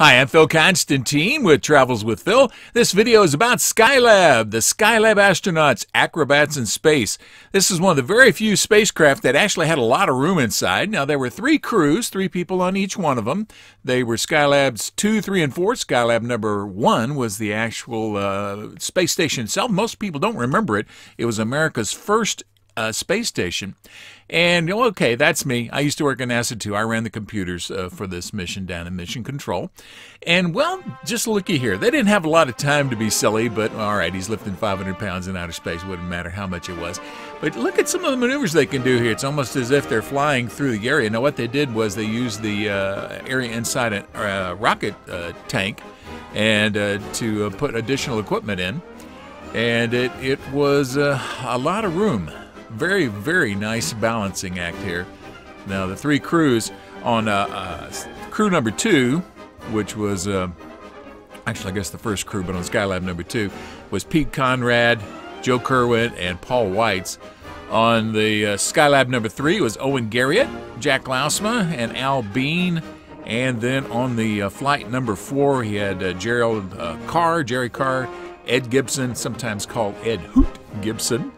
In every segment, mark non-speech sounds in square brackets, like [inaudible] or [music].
Hi, I'm Phil Konstantin with Travels with Phil. This video is about Skylab, the Skylab astronauts, acrobats in space. This is one of the very few spacecraft that actually had a lot of room inside. Now, there were three crews, three people on each one of them. They were Skylabs 2, 3, and 4. Skylab number 1 was the actual uh, space station itself. Most people don't remember it. It was America's first uh, space station. And okay, that's me. I used to work at NASA too. I ran the computers uh, for this mission down in Mission Control. And well, just looky here. They didn't have a lot of time to be silly, but all right, he's lifting 500 pounds in outer space. Wouldn't matter how much it was. But look at some of the maneuvers they can do here. It's almost as if they're flying through the area. Now, what they did was they used the uh, area inside a uh, rocket uh, tank and uh, to put additional equipment in. And it, it was a lot of room very, very nice balancing act here. Now, the three crews on uh, uh, crew number two, which was uh, actually, I guess, the first crew, but on Skylab number two, was Pete Conrad, Joe Kerwin, and Paul Weitz. On the uh, Skylab number three was Owen Garriott, Jack Lousma, and Al Bean. And then on the uh, flight number four, he had uh, Gerald Carr, Jerry Carr, Ed Gibson, sometimes called Ed Hoot Gibson,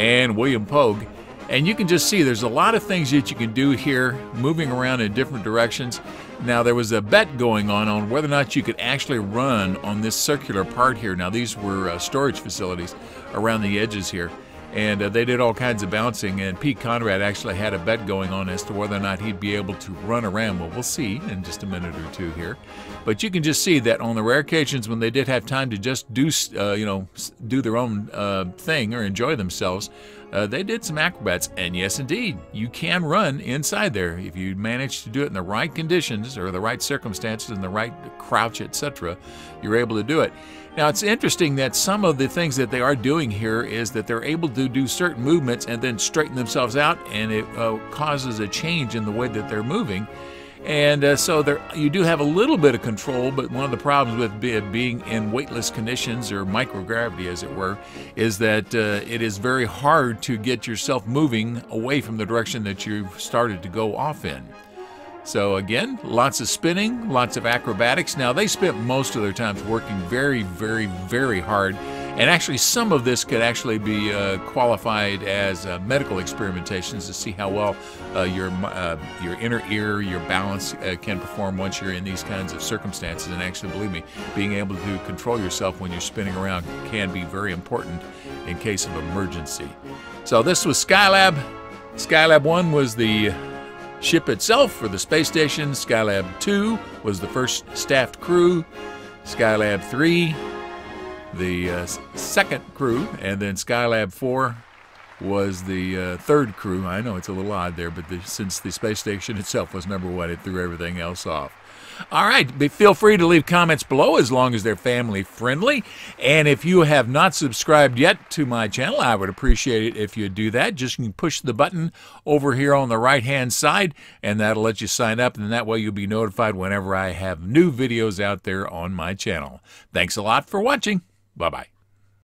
and William Pogue. And you can just see there's a lot of things that you can do here, moving around in different directions. Now, there was a bet going on on whether or not you could actually run on this circular part here. Now, these were uh, storage facilities around the edges here and uh, they did all kinds of bouncing. And Pete Conrad actually had a bet going on as to whether or not he'd be able to run around. Well, we'll see in just a minute or two here. But you can just see that on the rare occasions when they did have time to just do, uh, you know, do their own uh, thing or enjoy themselves, uh, they did some acrobats. And yes, indeed, you can run inside there if you manage to do it in the right conditions or the right circumstances and the right crouch, etc. You're able to do it. Now, it's interesting that some of the things that they are doing here is that they're able to do certain movements and then straighten themselves out, and it uh, causes a change in the way that they're moving. And uh, so there, you do have a little bit of control, but one of the problems with be, being in weightless conditions or microgravity, as it were, is that uh, it is very hard to get yourself moving away from the direction that you've started to go off in. So again, lots of spinning, lots of acrobatics. Now they spent most of their times working very, very, very hard. And actually, some of this could actually be uh, qualified as uh, medical experimentations to see how well uh, your uh, your inner ear, your balance uh, can perform once you're in these kinds of circumstances. And actually, believe me, being able to control yourself when you're spinning around can be very important in case of emergency. So this was Skylab. Skylab 1 was the ship itself for the space station. Skylab 2 was the first staffed crew. Skylab 3, the uh, second crew. And then Skylab 4 was the uh, third crew. I know it's a little odd there, but the, since the space station [laughs] itself was number one, it threw everything else off. All right, feel free to leave comments below as long as they're family friendly. And if you have not subscribed yet to my channel, I would appreciate it if you do that. Just can push the button over here on the right hand side, and that'll let you sign up. And that way you'll be notified whenever I have new videos out there on my channel. Thanks a lot for watching. Bye bye.